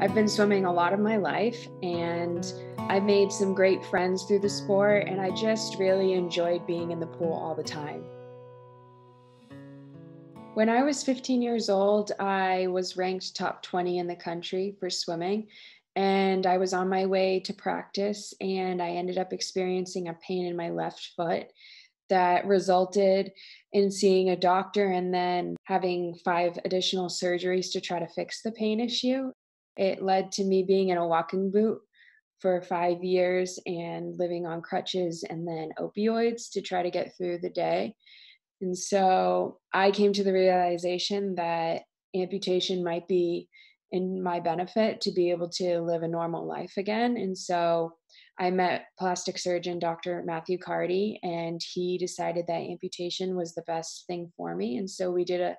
I've been swimming a lot of my life and I've made some great friends through the sport, and I just really enjoyed being in the pool all the time. When I was 15 years old, I was ranked top 20 in the country for swimming, and I was on my way to practice, and I ended up experiencing a pain in my left foot that resulted in seeing a doctor and then having five additional surgeries to try to fix the pain issue. It led to me being in a walking boot for five years and living on crutches and then opioids to try to get through the day. And so I came to the realization that amputation might be in my benefit to be able to live a normal life again. And so I met plastic surgeon Dr. Matthew Carty, and he decided that amputation was the best thing for me. And so we did a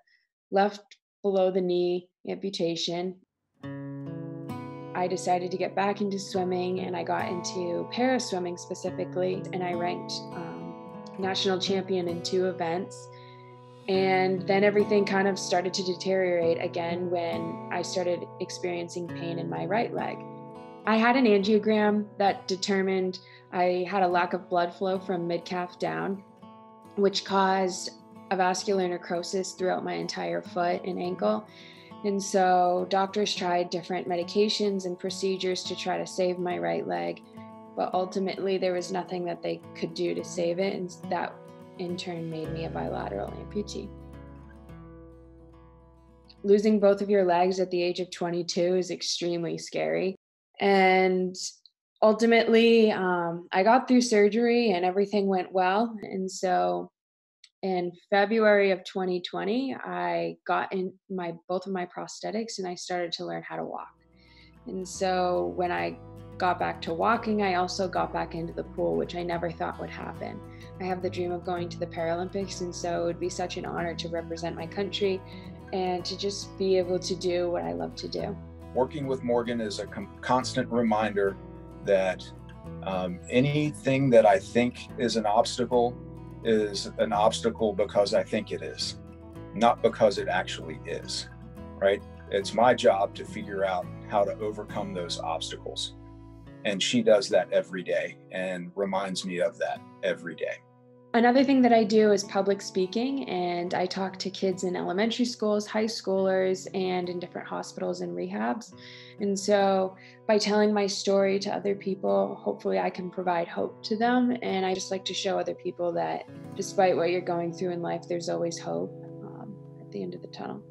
left below the knee amputation. I decided to get back into swimming and I got into para swimming specifically, and I ranked um, national champion in two events. And then everything kind of started to deteriorate again when I started experiencing pain in my right leg. I had an angiogram that determined I had a lack of blood flow from mid calf down, which caused avascular necrosis throughout my entire foot and ankle. And so doctors tried different medications and procedures to try to save my right leg, but ultimately there was nothing that they could do to save it. And that in turn made me a bilateral amputee. Losing both of your legs at the age of 22 is extremely scary. And ultimately, um, I got through surgery and everything went well. And so in February of 2020, I got in my both of my prosthetics and I started to learn how to walk. And so when I got back to walking, I also got back into the pool, which I never thought would happen. I have the dream of going to the Paralympics, and so it would be such an honor to represent my country and to just be able to do what I love to do. Working with Morgan is a constant reminder that um, anything that I think is an obstacle is an obstacle because I think it is, not because it actually is, right? It's my job to figure out how to overcome those obstacles. And she does that every day and reminds me of that every day. Another thing that I do is public speaking, and I talk to kids in elementary schools, high schoolers, and in different hospitals and rehabs. And so, by telling my story to other people, hopefully I can provide hope to them. And I just like to show other people that despite what you're going through in life, there's always hope um, at the end of the tunnel.